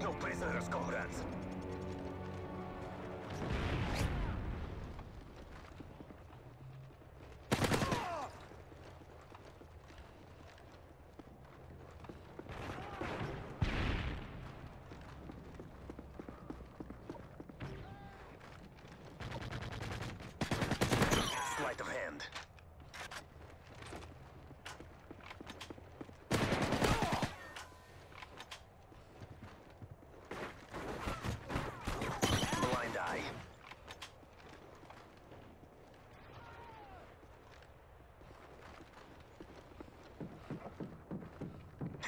No prisoners, comrades.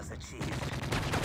Bonus achieved.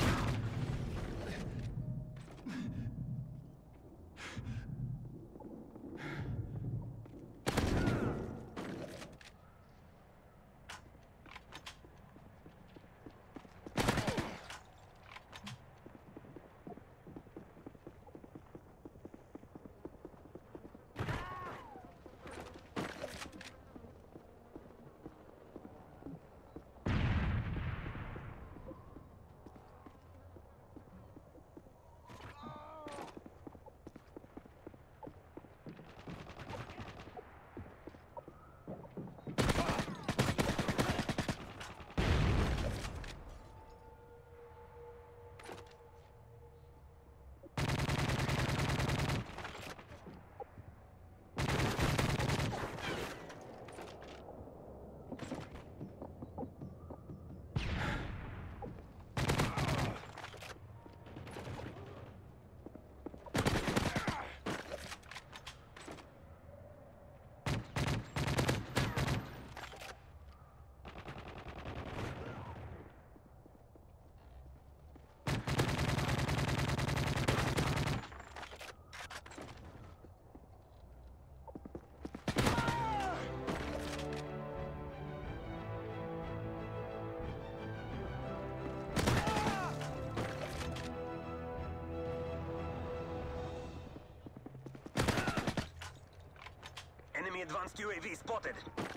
Advanced UAV spotted.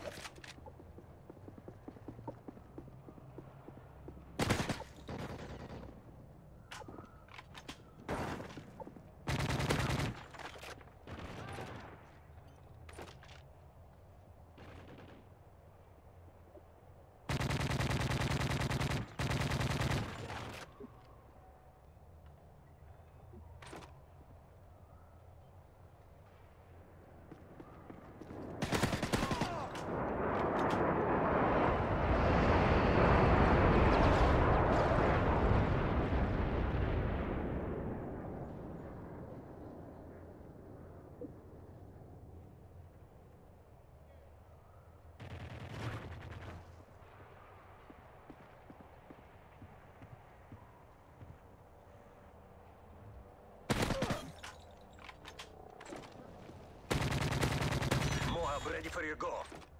Ready for your go.